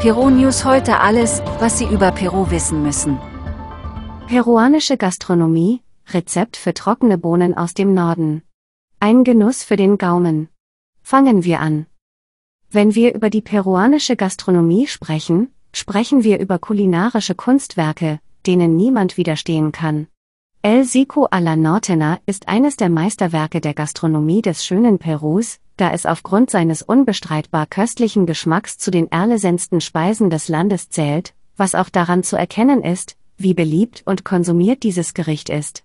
Peru News heute alles, was Sie über Peru wissen müssen. Peruanische Gastronomie, Rezept für trockene Bohnen aus dem Norden. Ein Genuss für den Gaumen. Fangen wir an. Wenn wir über die peruanische Gastronomie sprechen, sprechen wir über kulinarische Kunstwerke, denen niemand widerstehen kann. El Sico a la Nortena ist eines der Meisterwerke der Gastronomie des schönen Perus, da es aufgrund seines unbestreitbar köstlichen Geschmacks zu den erlesensten Speisen des Landes zählt, was auch daran zu erkennen ist, wie beliebt und konsumiert dieses Gericht ist.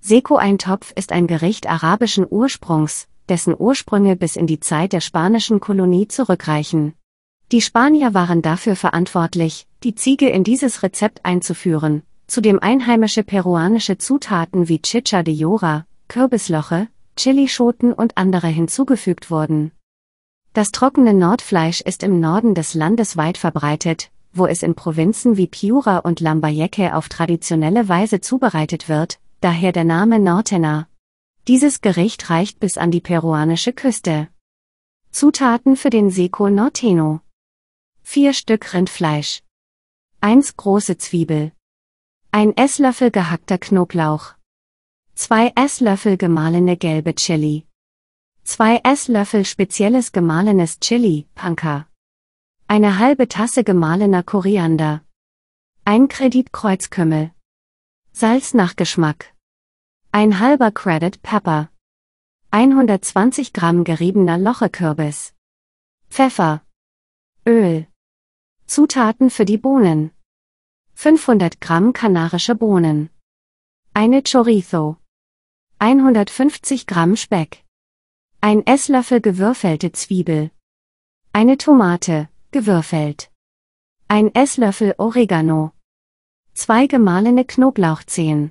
Seko-Eintopf ist ein Gericht arabischen Ursprungs, dessen Ursprünge bis in die Zeit der spanischen Kolonie zurückreichen. Die Spanier waren dafür verantwortlich, die Ziege in dieses Rezept einzuführen, zudem einheimische peruanische Zutaten wie Chicha de Jora, Kürbisloche, Chilischoten und andere hinzugefügt wurden. Das trockene Nordfleisch ist im Norden des Landes weit verbreitet, wo es in Provinzen wie Piura und Lambayeque auf traditionelle Weise zubereitet wird, daher der Name Nortena. Dieses Gericht reicht bis an die peruanische Küste. Zutaten für den Seco Norteno. 4 Stück Rindfleisch. 1 große Zwiebel. 1 Esslöffel gehackter Knoblauch. 2 Esslöffel gemahlene gelbe Chili. 2 Esslöffel spezielles gemahlenes Chili, Panka. Eine halbe Tasse gemahlener Koriander. Ein Kredit Kreuzkümmel. Salz nach Geschmack. Ein halber Credit Pepper. 120 Gramm geriebener Lochekürbis. Pfeffer. Öl. Zutaten für die Bohnen. 500 Gramm kanarische Bohnen. Eine Chorizo. 150 Gramm Speck. Ein Esslöffel gewürfelte Zwiebel. Eine Tomate, gewürfelt. Ein Esslöffel Oregano. Zwei gemahlene Knoblauchzehen.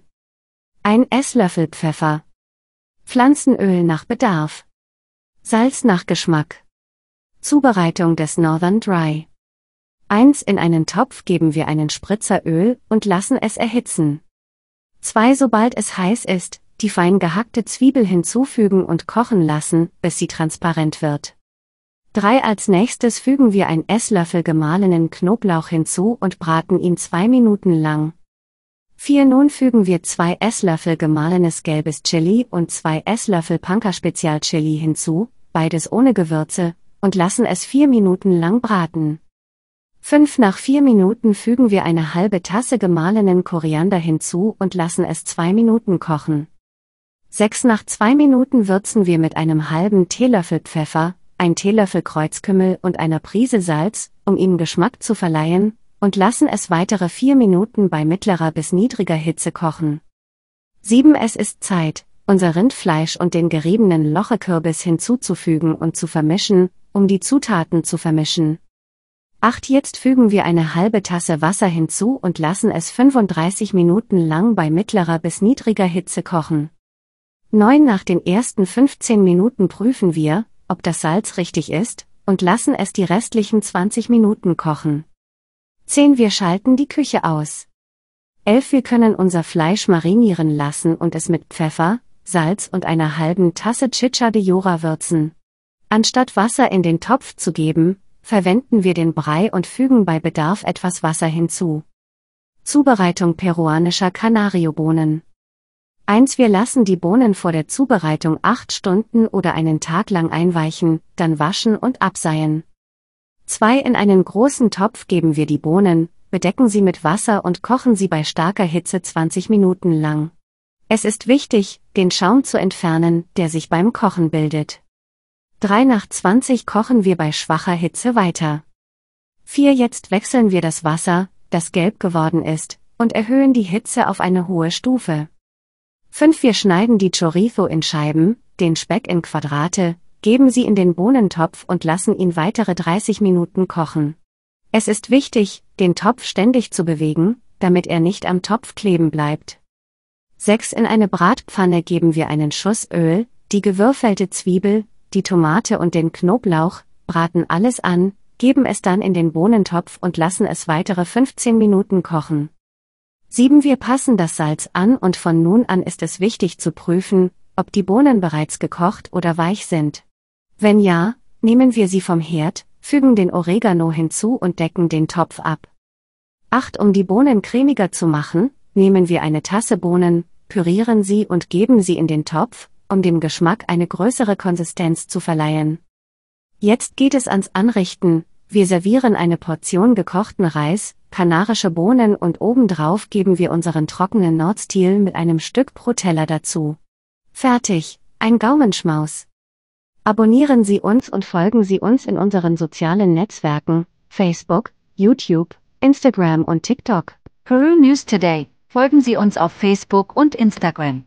Ein Esslöffel Pfeffer. Pflanzenöl nach Bedarf. Salz nach Geschmack. Zubereitung des Northern Dry. Eins in einen Topf geben wir einen Spritzer Öl und lassen es erhitzen. Zwei sobald es heiß ist, die fein gehackte Zwiebel hinzufügen und kochen lassen, bis sie transparent wird. 3 als nächstes fügen wir ein Esslöffel gemahlenen Knoblauch hinzu und braten ihn zwei Minuten lang. 4 nun fügen wir 2 Esslöffel gemahlenes gelbes Chili und 2 Esslöffel Panka Spezial Chili hinzu, beides ohne Gewürze, und lassen es 4 Minuten lang braten. 5 nach 4 Minuten fügen wir eine halbe Tasse gemahlenen Koriander hinzu und lassen es 2 Minuten kochen. 6 nach 2 Minuten würzen wir mit einem halben Teelöffel Pfeffer, ein Teelöffel Kreuzkümmel und einer Prise Salz, um ihm Geschmack zu verleihen, und lassen es weitere 4 Minuten bei mittlerer bis niedriger Hitze kochen. 7 Es ist Zeit, unser Rindfleisch und den geriebenen Lochekürbis hinzuzufügen und zu vermischen, um die Zutaten zu vermischen. 8 Jetzt fügen wir eine halbe Tasse Wasser hinzu und lassen es 35 Minuten lang bei mittlerer bis niedriger Hitze kochen. 9 Nach den ersten 15 Minuten prüfen wir, ob das Salz richtig ist, und lassen es die restlichen 20 Minuten kochen. 10. Wir schalten die Küche aus. 11. Wir können unser Fleisch marinieren lassen und es mit Pfeffer, Salz und einer halben Tasse Chicha de Jora würzen. Anstatt Wasser in den Topf zu geben, verwenden wir den Brei und fügen bei Bedarf etwas Wasser hinzu. Zubereitung peruanischer Canariobohnen. 1. Wir lassen die Bohnen vor der Zubereitung 8 Stunden oder einen Tag lang einweichen, dann waschen und abseien. 2. In einen großen Topf geben wir die Bohnen, bedecken sie mit Wasser und kochen sie bei starker Hitze 20 Minuten lang. Es ist wichtig, den Schaum zu entfernen, der sich beim Kochen bildet. 3 nach 20 kochen wir bei schwacher Hitze weiter. 4 Jetzt wechseln wir das Wasser, das gelb geworden ist, und erhöhen die Hitze auf eine hohe Stufe. 5. Wir schneiden die Chorizo in Scheiben, den Speck in Quadrate, geben sie in den Bohnentopf und lassen ihn weitere 30 Minuten kochen. Es ist wichtig, den Topf ständig zu bewegen, damit er nicht am Topf kleben bleibt. 6. In eine Bratpfanne geben wir einen Schuss Öl, die gewürfelte Zwiebel, die Tomate und den Knoblauch, braten alles an, geben es dann in den Bohnentopf und lassen es weitere 15 Minuten kochen. 7. Wir passen das Salz an und von nun an ist es wichtig zu prüfen, ob die Bohnen bereits gekocht oder weich sind. Wenn ja, nehmen wir sie vom Herd, fügen den Oregano hinzu und decken den Topf ab. 8. Um die Bohnen cremiger zu machen, nehmen wir eine Tasse Bohnen, pürieren sie und geben sie in den Topf, um dem Geschmack eine größere Konsistenz zu verleihen. Jetzt geht es ans Anrichten, wir servieren eine Portion gekochten Reis, kanarische Bohnen und obendrauf geben wir unseren trockenen Nordstil mit einem Stück pro Teller dazu. Fertig, ein Gaumenschmaus. Abonnieren Sie uns und folgen Sie uns in unseren sozialen Netzwerken, Facebook, YouTube, Instagram und TikTok. Peru News Today. Folgen Sie uns auf Facebook und Instagram.